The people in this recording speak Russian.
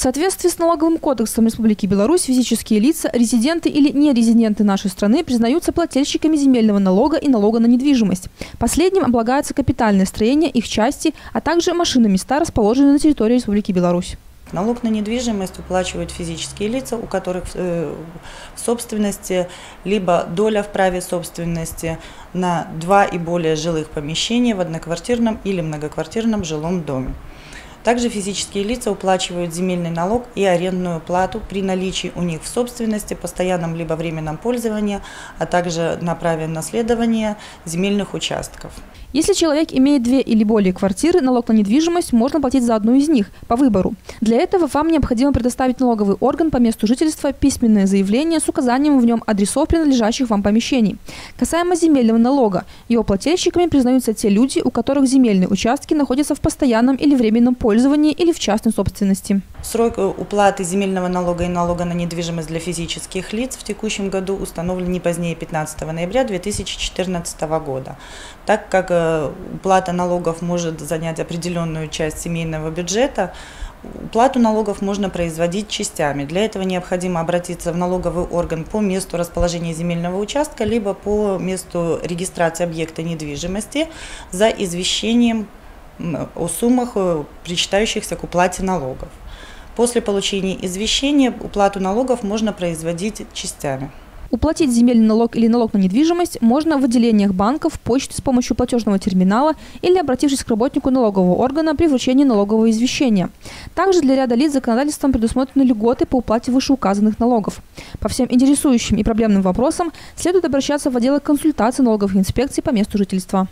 В соответствии с налоговым кодексом Республики Беларусь физические лица, резиденты или нерезиденты нашей страны признаются плательщиками земельного налога и налога на недвижимость. Последним облагается капитальное строение, их части, а также машины места, расположенные на территории Республики Беларусь. Налог на недвижимость уплачивают физические лица, у которых э, в собственности либо доля в праве собственности на два и более жилых помещений в одноквартирном или многоквартирном жилом доме. Также физические лица уплачивают земельный налог и арендную плату при наличии у них в собственности, постоянном либо временном пользовании, а также на праве наследования земельных участков. Если человек имеет две или более квартиры, налог на недвижимость можно платить за одну из них по выбору. Для этого вам необходимо предоставить налоговый орган по месту жительства письменное заявление с указанием в нем адресов принадлежащих вам помещений. Касаемо земельного налога, его плательщиками признаются те люди, у которых земельные участки находятся в постоянном или временном пользовании или в частной собственности. Срок уплаты земельного налога и налога на недвижимость для физических лиц в текущем году установлен не позднее 15 ноября 2014 года, так как э, уплата налогов может занять определенную часть семейного бюджета, Уплату налогов можно производить частями. Для этого необходимо обратиться в налоговый орган по месту расположения земельного участка, либо по месту регистрации объекта недвижимости за извещением о суммах, э, причитающихся к уплате налогов. После получения извещения уплату налогов можно производить частями. Уплатить земельный налог или налог на недвижимость можно в отделениях банков, почты с помощью платежного терминала или обратившись к работнику налогового органа при вручении налогового извещения. Также для ряда лиц законодательством предусмотрены льготы по уплате вышеуказанных налогов. По всем интересующим и проблемным вопросам следует обращаться в отделы консультации налоговых инспекций по месту жительства.